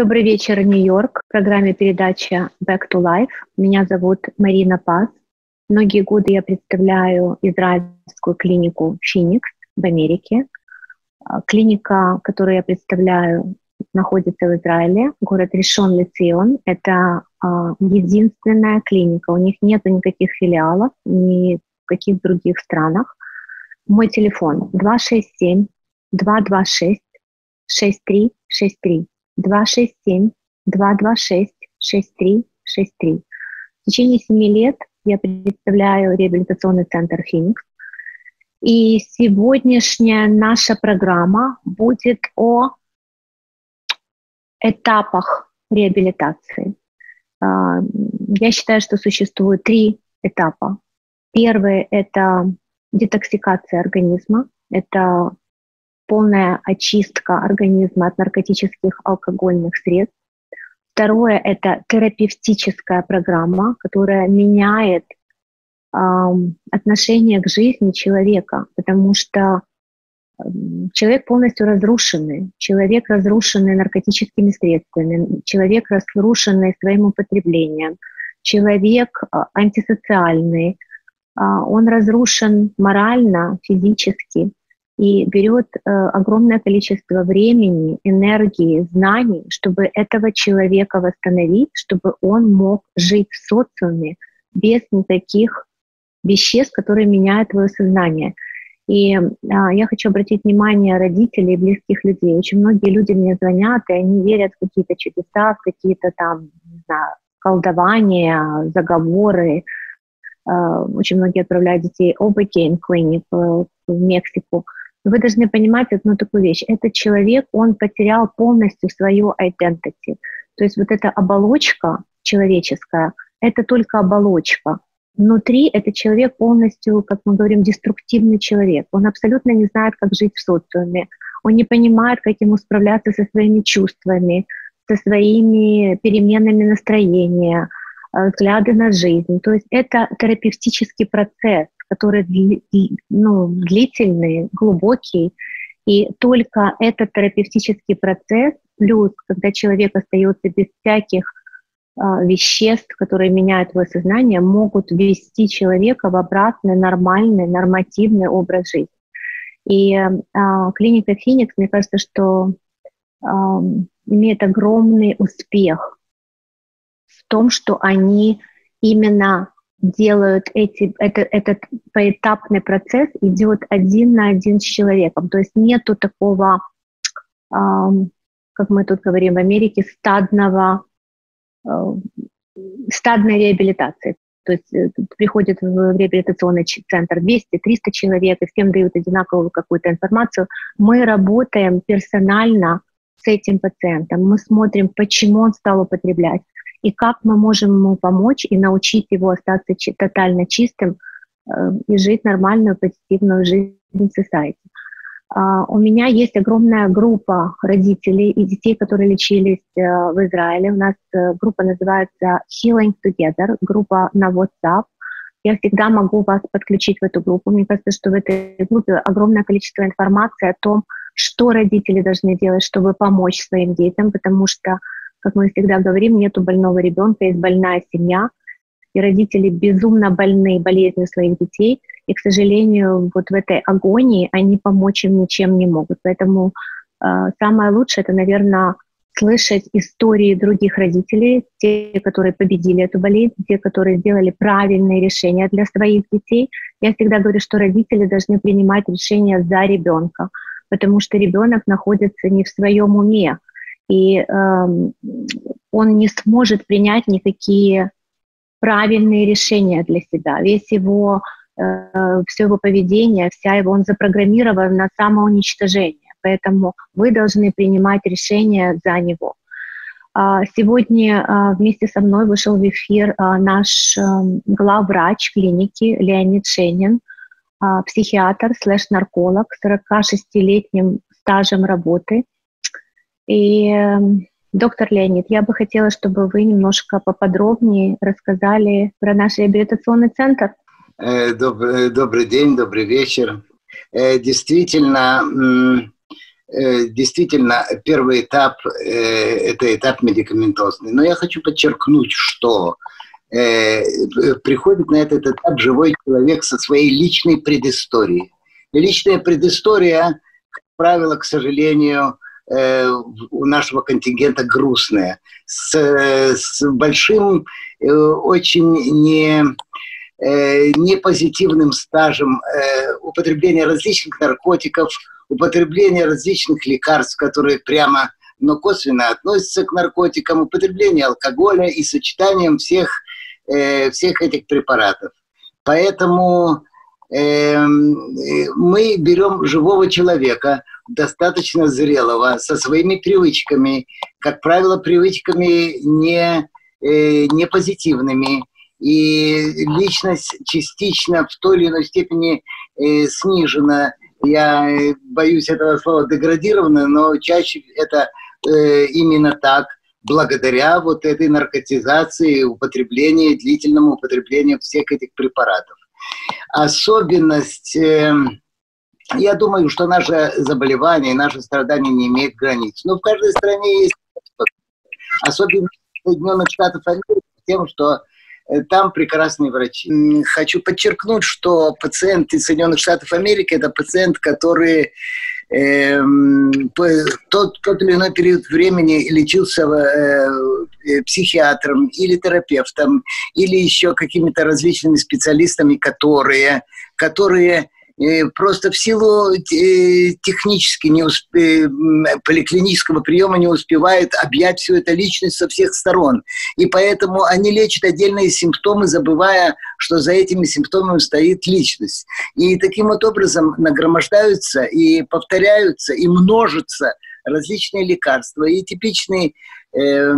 Добрый вечер, Нью-Йорк. В программе передача Back to Life. Меня зовут Марина Пас. Многие годы я представляю израильскую клинику Phoenix в Америке. А, клиника, которую я представляю, находится в Израиле, город Решон Лицион. Это а, единственная клиника. У них нет никаких филиалов ни в каких других странах. Мой телефон 267 226 6363 267 226 6363. В течение семи лет я представляю реабилитационный центр «Феникс». И сегодняшняя наша программа будет о этапах реабилитации. А, я считаю, что существует три этапа. Первый – это детоксикация организма. Это полная очистка организма от наркотических алкогольных средств. Второе – это терапевтическая программа, которая меняет э, отношение к жизни человека, потому что человек полностью разрушенный, человек разрушенный наркотическими средствами, человек разрушенный своим употреблением, человек а, антисоциальный, а, он разрушен морально, физически и берет э, огромное количество времени, энергии, знаний, чтобы этого человека восстановить, чтобы он мог жить в социуме без никаких веществ, которые меняют твое сознание. И а, я хочу обратить внимание родителей и близких людей. Очень многие люди мне звонят, и они верят в какие-то чудеса, в какие-то там, не знаю, колдования, заговоры. А, очень многие отправляют детей Obagain Clinic в Мексику. Вы должны понимать одну такую вещь. Этот человек, он потерял полностью свою identity. То есть вот эта оболочка человеческая, это только оболочка. Внутри этот человек полностью, как мы говорим, деструктивный человек. Он абсолютно не знает, как жить в социуме. Он не понимает, как ему справляться со своими чувствами, со своими переменами настроения, э, взгляды на жизнь. То есть это терапевтический процесс который ну, длительный, глубокий, и только этот терапевтический процесс, плюс когда человек остается без всяких э, веществ, которые меняют его сознание, могут ввести человека в обратный нормальный, нормативный образ жизни. И э, клиника Феникс, мне кажется, что э, имеет огромный успех в том, что они именно делают эти, это, этот поэтапный процесс, идет один на один с человеком. То есть нету такого, эм, как мы тут говорим в Америке, стадного, э, стадной реабилитации. То есть э, приходит в реабилитационный центр 200-300 человек, и всем дают одинаковую какую-то информацию. Мы работаем персонально с этим пациентом. Мы смотрим, почему он стал употреблять, и как мы можем ему помочь и научить его остаться чи- тотально чистым э, и жить нормальную, позитивную жизнь в society. Uh, у меня есть огромная группа родителей и детей, которые лечились uh, в Израиле. У нас uh, группа называется Healing Together, группа на WhatsApp. Я всегда могу вас подключить в эту группу. Мне кажется, что в этой группе огромное количество информации о том, что родители должны делать, чтобы помочь своим детям, потому что как мы всегда говорим, нету больного ребенка, есть больная семья, и родители безумно больны болезнью своих детей, и, к сожалению, вот в этой агонии они помочь им ничем не могут. Поэтому э, самое лучшее, это, наверное, слышать истории других родителей, те, которые победили эту болезнь, те, которые сделали правильные решения для своих детей. Я всегда говорю, что родители должны принимать решения за ребенка, потому что ребенок находится не в своем уме, и э, он не сможет принять никакие правильные решения для себя. Весь его, э, все его поведение, вся его, он запрограммирован на самоуничтожение. Поэтому вы должны принимать решения за него. А, сегодня а, вместе со мной вышел в эфир а, наш эм, главврач клиники Леонид Шенин, психиатр слэш-нарколог с 46-летним стажем работы – и, эм, доктор Леонид, я бы хотела, чтобы вы немножко поподробнее рассказали про наш реабилитационный центр. Э, добрый, добрый день, добрый вечер. Э, действительно, э, действительно первый этап э, это этап медикаментозный. Но я хочу подчеркнуть, что э, приходит на этот этап живой человек со своей личной предысторией. Личная предыстория, как правило, к сожалению, э, у нашего контингента грустная, с, с большим, э, очень не Э, непозитивным стажем э, употребления различных наркотиков, употребления различных лекарств, которые прямо, но косвенно относятся к наркотикам, употребления алкоголя и сочетанием всех, э, всех этих препаратов. Поэтому мы берем живого человека, достаточно зрелого, со своими привычками, как правило, привычками не, не позитивными, и личность частично в той или иной степени э, снижена. Я э, боюсь этого слова деградирована, но чаще это э, именно так, благодаря вот этой наркотизации, употреблению, длительному употреблению всех этих препаратов. Особенность, э, я думаю, что наше заболевание, наше страдание не имеет границ. Но в каждой стране есть особенность Соединенных Штатов Америки тем, что Э, там прекрасные врачи. Хочу подчеркнуть, что пациент из Соединенных Штатов Америки – это пациент, который э, тот, тот или иной период времени лечился э, э, психиатром или терапевтом, или еще какими-то различными специалистами, которые, которые просто в силу э, технически не успе... поликлинического приема не успевают объять всю эту личность со всех сторон. И поэтому они лечат отдельные симптомы, забывая, что за этими симптомами стоит личность. И таким вот образом нагромождаются и повторяются, и множатся различные лекарства. И типичный э,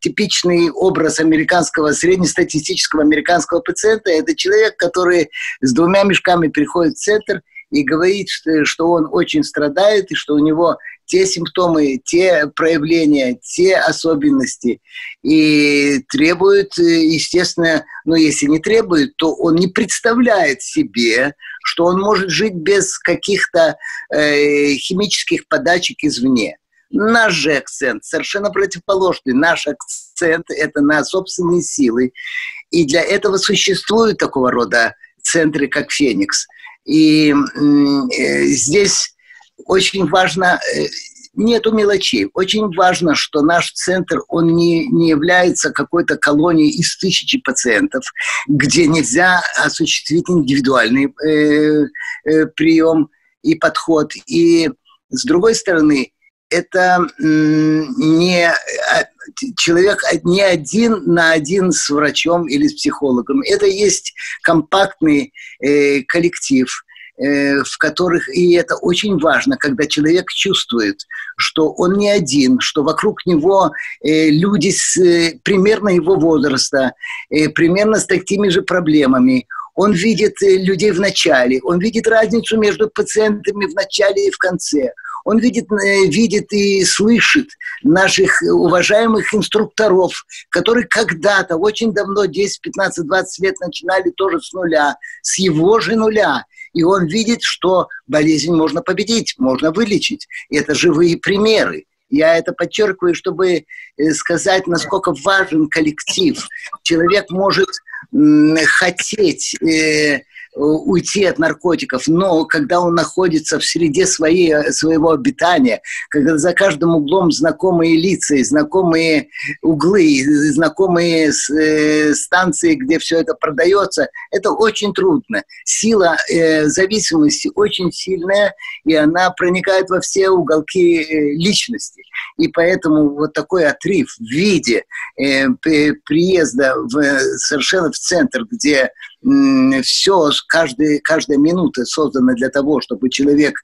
типичный образ американского, среднестатистического американского пациента – это человек, который с двумя мешками приходит в центр и говорит, что, он очень страдает, и что у него те симптомы, те проявления, те особенности. И требует, естественно, но если не требует, то он не представляет себе, что он может жить без каких-то э, химических подачек извне. Наш же акцент совершенно противоположный. Наш акцент – это на собственные силы. И для этого существуют такого рода центры, как «Феникс». И э, здесь очень важно, э, нету мелочей. Очень важно, что наш центр, он не, не является какой-то колонией из тысячи пациентов, где нельзя осуществить индивидуальный э, э, прием и подход. И с другой стороны, это не а, человек не один на один с врачом или с психологом. Это есть компактный э, коллектив, э, в которых, и это очень важно, когда человек чувствует, что он не один, что вокруг него э, люди с, э, примерно его возраста, э, примерно с такими же проблемами, он видит э, людей в начале, он видит разницу между пациентами в начале и в конце – он видит, э, видит и слышит наших уважаемых инструкторов, которые когда-то, очень давно, 10, 15, 20 лет начинали тоже с нуля, с его же нуля. И он видит, что болезнь можно победить, можно вылечить. И это живые примеры. Я это подчеркиваю, чтобы э, сказать, насколько важен коллектив. Человек может хотеть э, Э, уйти от наркотиков, но когда он находится в среде своей, своего обитания, когда за каждым углом знакомые лица, знакомые углы, знакомые э, станции, где все это продается, это очень трудно. Сила э, зависимости очень сильная, и она проникает во все уголки э, личности. И поэтому вот такой отрыв в виде э, приезда в, совершенно в центр, где все, каждая, каждая минута создана для того, чтобы человек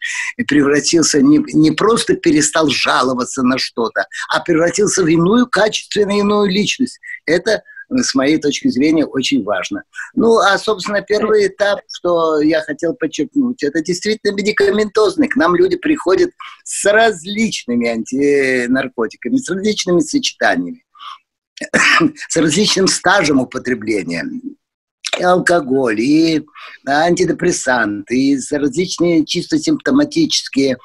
превратился, не, не просто перестал жаловаться на что-то, а превратился в иную, качественную иную личность. Это с моей точки зрения, очень важно. Ну, а, собственно, первый этап, что я хотел подчеркнуть, это действительно медикаментозный. К нам люди приходят с различными антинаркотиками, с различными сочетаниями, с различным стажем употребления и алкоголь, и антидепрессанты, и различные чисто симптоматические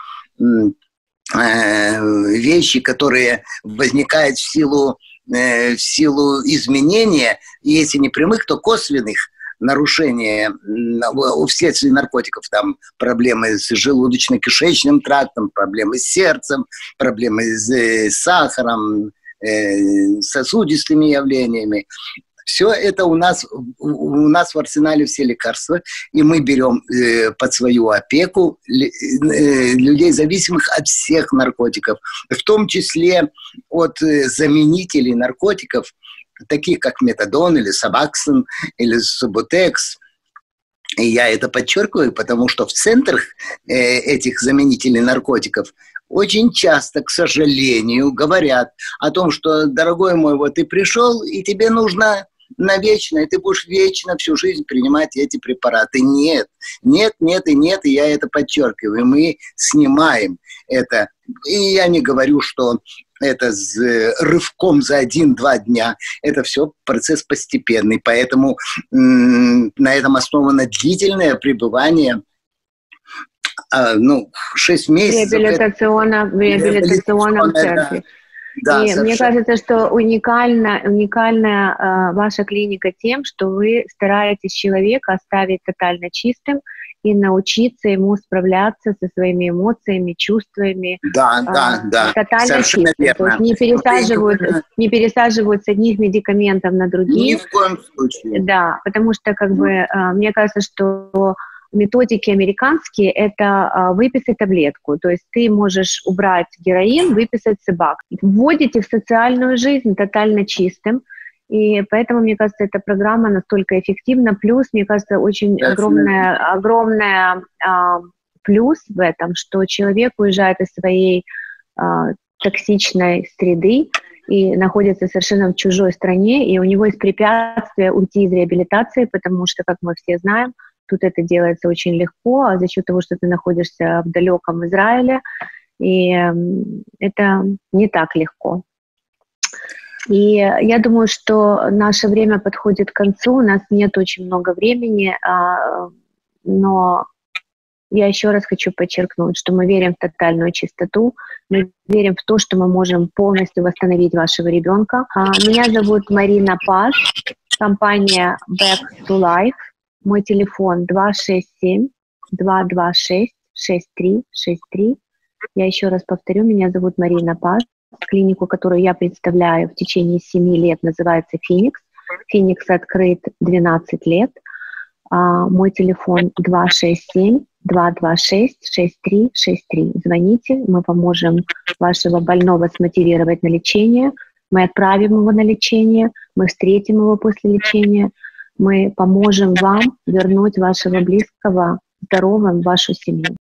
вещи, которые возникают в силу, в силу изменения, если не прямых, то косвенных нарушения вследствие наркотиков, там проблемы с желудочно-кишечным трактом, проблемы с сердцем, проблемы с, с сахаром, э, сосудистыми явлениями. Все это у нас, у нас в арсенале все лекарства, и мы берем э, под свою опеку э, людей, зависимых от всех наркотиков, в том числе от э, заменителей наркотиков, таких как метадон или сабаксон или субутекс. И я это подчеркиваю, потому что в центрах э, этих заменителей наркотиков очень часто, к сожалению, говорят о том, что, дорогой мой, вот ты пришел, и тебе нужно навечно, и ты будешь вечно всю жизнь принимать эти препараты. Нет, нет, нет и нет, и я это подчеркиваю. Мы снимаем это. И я не говорю, что это с рывком за один-два дня. Это все процесс постепенный. Поэтому на этом основано длительное пребывание а, ну, 6 месяцев. Реабилитационно, в реабилитационном центре. Да, и мне кажется, что уникальна, уникальная э, ваша клиника тем, что вы стараетесь человека оставить тотально чистым, и научиться ему справляться со своими эмоциями, чувствами. Да, да, да. Тотально чисто. Верно. То есть не пересаживают, не пересаживают с одних медикаментов на другие. Ни в коем случае. Да, потому что как бы э, мне кажется, что методики американские – это а, выписать таблетку. То есть ты можешь убрать героин, выписать собак. Вводите в социальную жизнь тотально чистым – и поэтому, мне кажется, эта программа настолько эффективна. Плюс, мне кажется, очень да, огромная, огромная а, плюс в этом, что человек уезжает из своей а, токсичной среды и находится совершенно в чужой стране, и у него есть препятствие уйти из реабилитации, потому что, как мы все знаем, тут это делается очень легко, а за счет того, что ты находишься в далеком Израиле, и это не так легко. И я думаю, что наше время подходит к концу, у нас нет очень много времени, а, но я еще раз хочу подчеркнуть, что мы верим в тотальную чистоту, мы верим в то, что мы можем полностью восстановить вашего ребенка. А, меня зовут Марина Паш, компания Back to Life. Мой телефон 267 226 6363. Я еще раз повторю, меня зовут Марина Паш. Клинику, которую я представляю в течение 7 лет, называется «Феникс». «Феникс» открыт 12 лет. А, мой телефон 267 226 6363. Звоните, мы поможем вашего больного смотивировать на лечение. Мы отправим его на лечение, мы встретим его после лечения. Мы поможем вам вернуть вашего близкого здоровым в вашу семью.